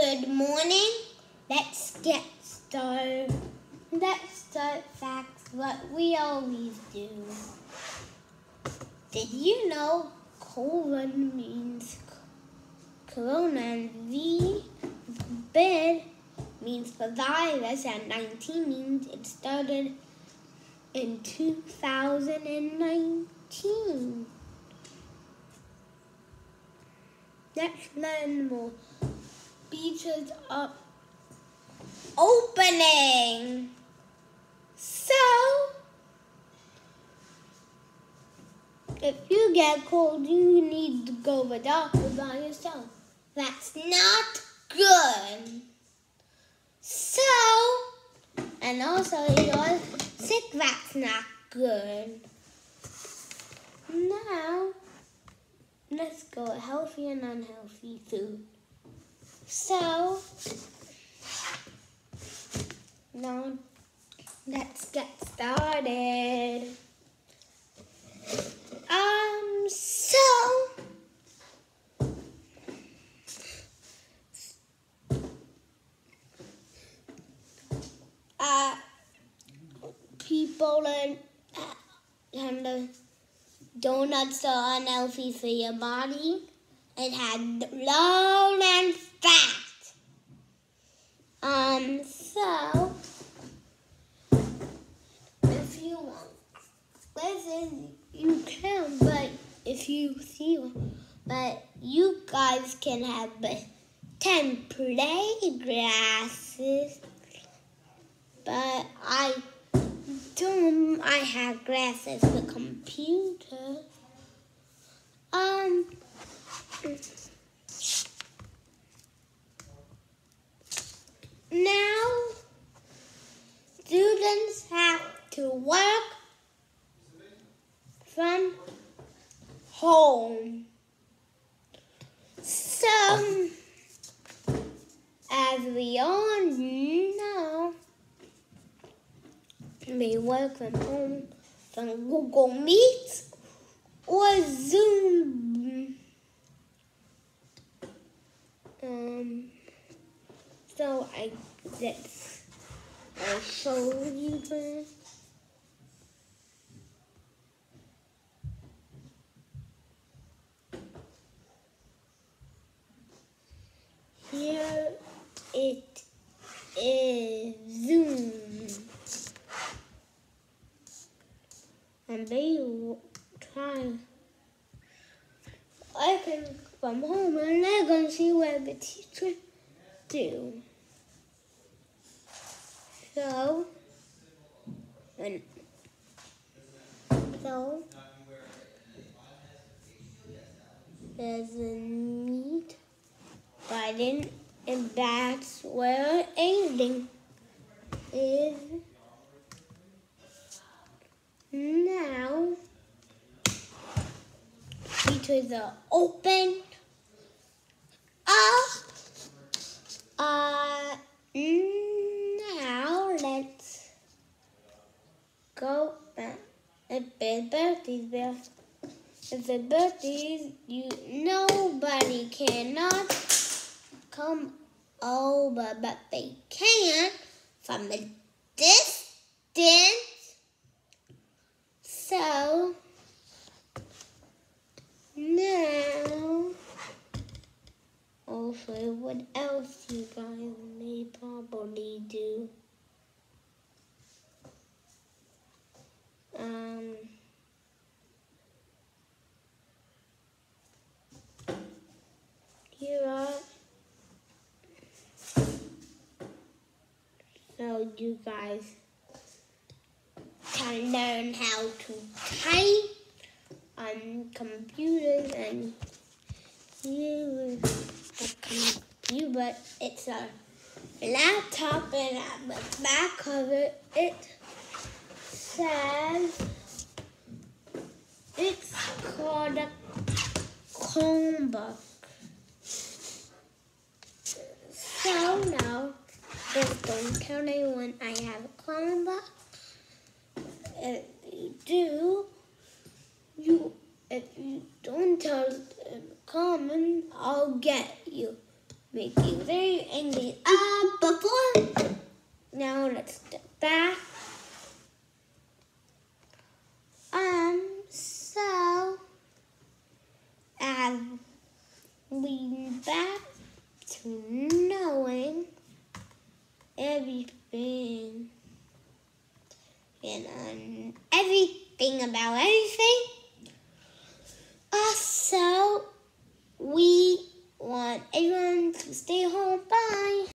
Good morning. Let's get started. Let's start facts what we always do. Did you know colon means corona and V bid means the virus and 19 means it started in 2019. Next learn more. Beaches are opening. So, if you get cold, you need to go to the doctor by yourself. That's not good. So, and also you're sick, that's not good. Now, let's go healthy and unhealthy food. So, now let's get started. Um, so, uh, people and, and the donuts are unhealthy for your body. It had long and fat. Um, so if you want, listen, you can, but if you see one, but you guys can have ten playgrasses. But I don't. I have glasses for computer. Um. Now, students have to work from home. So, as we all know, we work from home from Google Meet or Zoom. Um, so I I show you this. Here it is Zoom. And they will try I can from home and they're gonna see what the teacher do. So when so there's a meat button and that's where ending is now features are open. Up uh now let's go back. Birthdays there. If it's birthdays you nobody cannot come over but they can from a distance. So now also what else you guys may probably do. Um here are so you guys can learn how to type on computers and a computer, but it's a laptop and at the back of it, it says it's called a Chromebook. So now, don't tell anyone I have a Chromebook. If you do, you tell them common, I'll get you. make you very angry. Uh, before now, let's step back. Um, so as we back to knowing everything and um, everything about everything. Also, we want everyone to stay home. Bye.